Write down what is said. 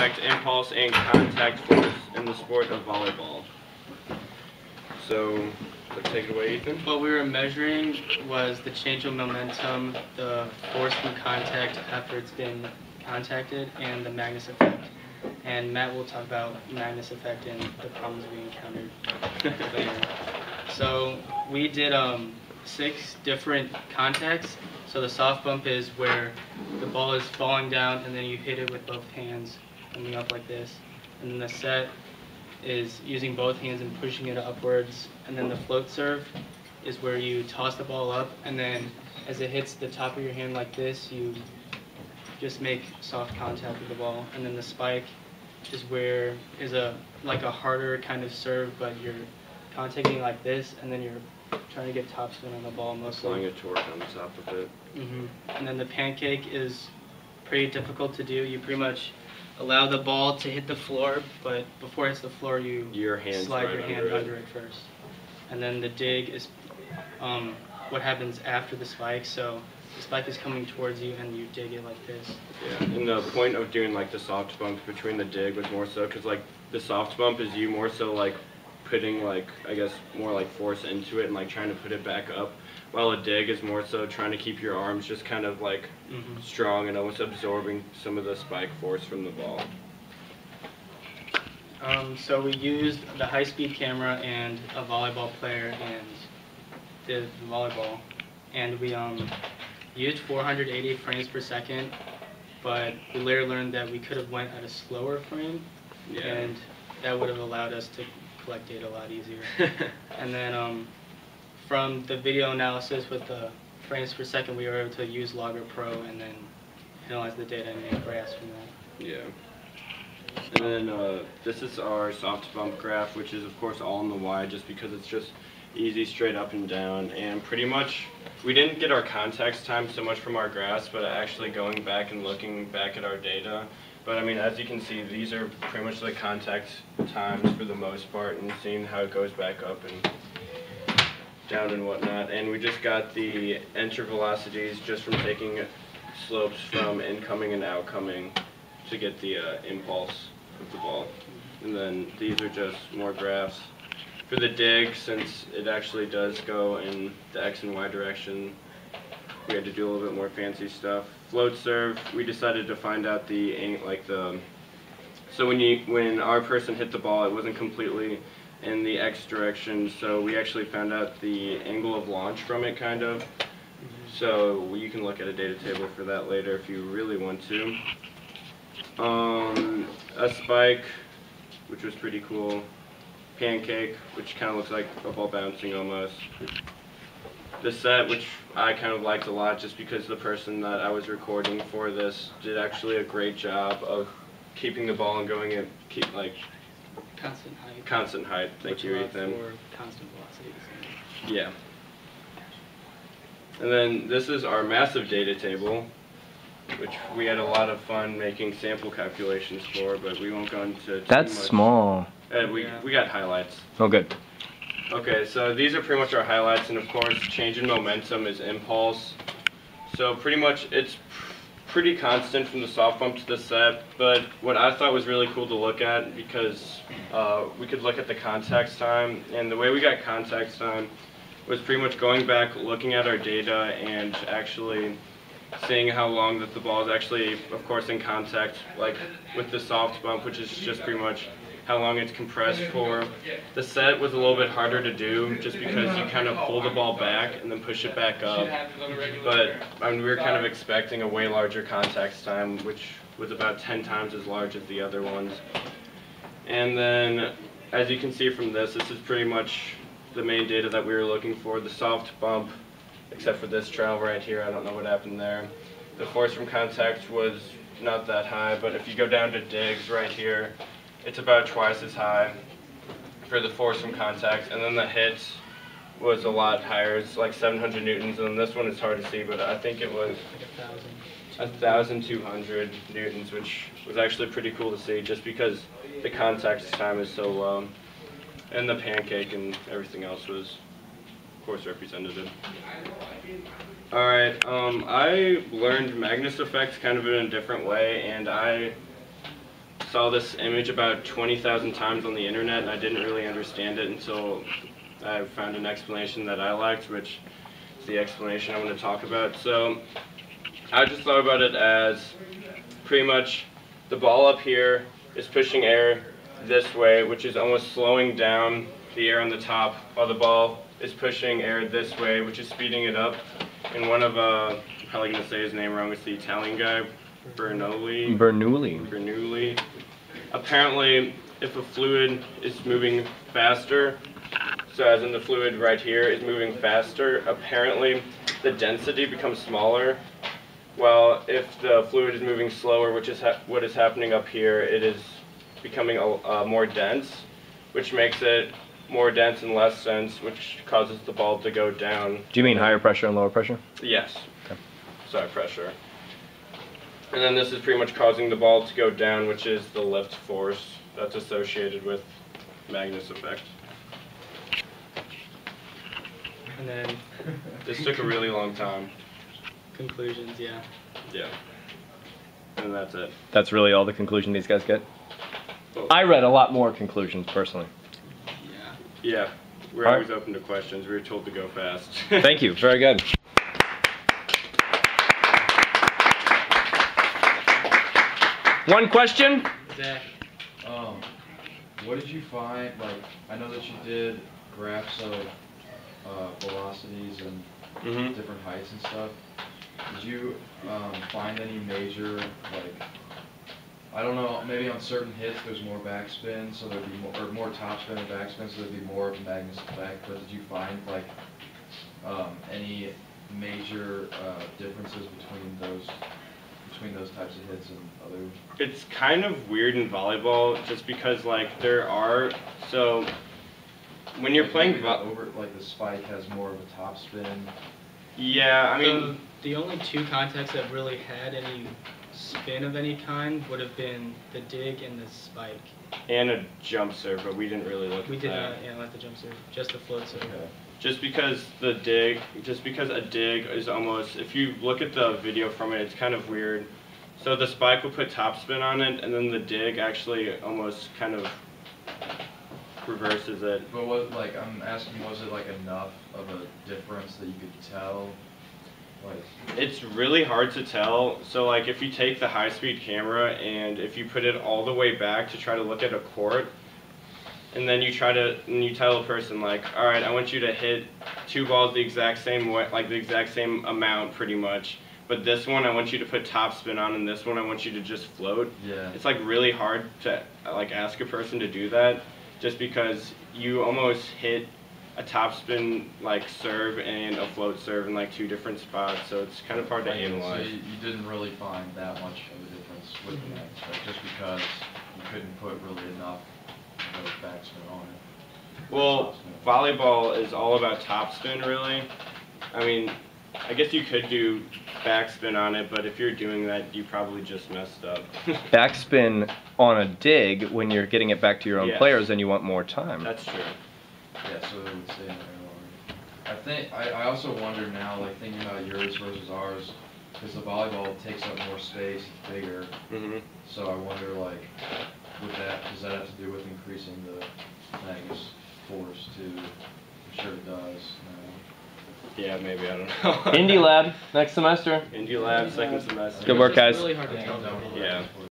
effect, impulse, and contact force in the sport of volleyball. So, let's take it away, Ethan. What we were measuring was the change of momentum, the force from contact after it's been contacted, and the Magnus effect. And Matt will talk about Magnus effect and the problems we encountered later. So we did um, six different contacts. So the soft bump is where the ball is falling down and then you hit it with both hands, coming up like this. And then the set is using both hands and pushing it upwards. And then the float serve is where you toss the ball up and then as it hits the top of your hand like this, you just make soft contact with the ball. And then the spike is where is a like a harder kind of serve, but you're contacting like this, and then you're trying to get topspin on the ball mostly. a torque on the top of it. hmm And then the pancake is pretty difficult to do. You pretty much allow the ball to hit the floor, but before it hits the floor, you Your hands slide right your hand under it. under it first. And then the dig is um, what happens after the spike. So the spike is coming towards you, and you dig it like this. Yeah, and the point of doing like the soft bump between the dig was more so because like the soft bump is you more so like putting like I guess more like force into it and like trying to put it back up, while a dig is more so trying to keep your arms just kind of like hmm strong and almost absorbing some of the spike force from the ball. Um, so we used the high-speed camera and a volleyball player and did volleyball, and we um, used 480 frames per second, but we later learned that we could have went at a slower frame, Yeah. and that would have allowed us to collect data a lot easier. and then um, from the video analysis with the frames per second, we were able to use Logger Pro and then analyze the data and make graphs from that. Yeah. And then uh, this is our soft bump graph, which is of course all in the Y just because it's just easy straight up and down. And pretty much, we didn't get our contacts time so much from our graphs, but actually going back and looking back at our data. But I mean, as you can see, these are pretty much the contact times for the most part and seeing how it goes back up and down and whatnot. And we just got the enter velocities just from taking slopes from incoming and outcoming to get the uh, impulse of the ball. And then these are just more graphs. For the dig, since it actually does go in the X and Y direction, we had to do a little bit more fancy stuff. Float serve, we decided to find out the like the so when you when our person hit the ball, it wasn't completely in the X direction. So we actually found out the angle of launch from it, kind of. So you can look at a data table for that later if you really want to. Um, a spike, which was pretty cool. Pancake, which kind of looks like a ball bouncing almost. The set, which I kind of liked a lot just because the person that I was recording for this did actually a great job of keeping the ball and going at keep like Constant height. constant height. Thank which you, Ethan. For constant velocities. Yeah. And then this is our massive data table, which we had a lot of fun making sample calculations for, but we won't go into too That's much. small. Uh, we, Yeah. we got highlights. Oh, good. Okay, so these are pretty much our highlights, and of course, change in momentum is impulse. So pretty much it's pr- pretty constant from the soft bump to the set, but what I thought was really cool to look at because uh, we could look at the contact time, and the way we got contact time was pretty much going back, looking at our data, and actually seeing how long that the ball is actually, of course, in contact, like with the soft bump, which is just pretty much how long it's compressed for. The set was a little bit harder to do just because you kind of pull the ball back and then push it back up. But I mean, we were kind of expecting a way larger contact time, which was about 10 times as large as the other ones. And then, as you can see from this, this is pretty much the main data that we were looking for. The soft bump, except for this trail right here, I don't know what happened there. The force from contact was not that high, but if you go down to digs right here, it's about twice as high for the force from contact. And then the hit was a lot higher. It's like 700 newtons, and this one is hard to see, but I think it was Like a thousand. 1,200 newtons, which was actually pretty cool to see just because the contact time is so low. And the pancake and everything else was, of course, representative. Alright, um, I learned Magnus effects kind of in a different way, and I saw this image about 20,000 times on the internet and I didn't really understand it until I found an explanation that I liked, which is the explanation I'm going to talk about. So I just thought about it as pretty much the ball up here is pushing air this way, which is almost slowing down the air on the top, while the ball is pushing air this way, which is speeding it up. And one of, uh, I'm probably going to say his name wrong, it's the Italian guy, Bernoulli. Bernoulli. Bernoulli. Apparently, if a fluid is moving faster, so as in the fluid right here is moving faster, apparently the density becomes smaller. Well, if the fluid is moving slower, which is ha- what is happening up here, it is becoming a, uh, more dense, which makes it more dense and less dense, which causes the ball to go down. Do you mean higher pressure and lower pressure? Yes. Okay. Sorry, pressure. And then this is pretty much causing the ball to go down, which is the lift force that's associated with Magnus effect. And then This took a really long time. conclusions, yeah. Yeah. And that's it. That's really all the conclusion these guys get? Oh. I read a lot more conclusions personally. Yeah. Yeah. We're All right. always open to questions. We were told to go fast. Thank you. Very good. One question? Zach, Um, what did you find, like, I know that you did graphs of, uh, velocities and hmm different heights and stuff. Did you, um, find any major, like, I don't know, maybe on certain hits, there's more backspin, so there'd be more, or more topspin and backspin, so there'd be more of a Magnus effect, but did you find, like, um, any major, uh, differences between those, between those types of hits and other It's kind of weird in volleyball just because, like, there are. So, when you're Like, playing. maybe Vo- the over, like the spike has more of a top spin. yeah, I mean. the, the only two contacts that really had any spin of any kind would have been the dig and the spike. and a jump serve, but we didn't really look We at did that. not analyze the jump serve, just the float serve. Okay. Just because the dig, just because a dig is almost, if you look at the video from it, it's kind of weird. So the spike will put topspin on it, and then the dig actually almost kind of reverses it. But what, like, I'm asking, was it like enough of a difference that you could tell? Like, It's really hard to tell. So like if you take the high speed camera and if you put it all the way back to try to look at a court, and then you try to and you tell a person like, all right, I want you to hit two balls the exact same way, like the exact same amount, pretty much. But this one I want you to put top spin on, and this one I want you to just float. yeah. It's like really hard to like ask a person to do that, just because you almost hit a topspin like serve and a float serve in like two different spots, so it's kind of hard to Like, analyze. So you, you didn't really find that much of a difference with the. Magnus, like, just because you couldn't put really enough of a backspin on it. Well, Topspin. volleyball is all about topspin, really. I mean, I guess you could do backspin on it, but if you're doing that, you probably just messed up. Backspin on a dig when you're getting it back to your own Yes. players and you want more time. That's true. Yeah, so they would stay in there longer. I think, I, I also wonder now, like, thinking about yours versus ours, because the volleyball takes up more space, it's bigger, hmm so I wonder, like, would that, does that have to do with increasing the Magnus force too? I'm sure it does, no. Yeah, maybe I don't know. Indie Lab next semester. Indie Lab, second semester. Good work, It's guys. really hard to tell. though. Yeah.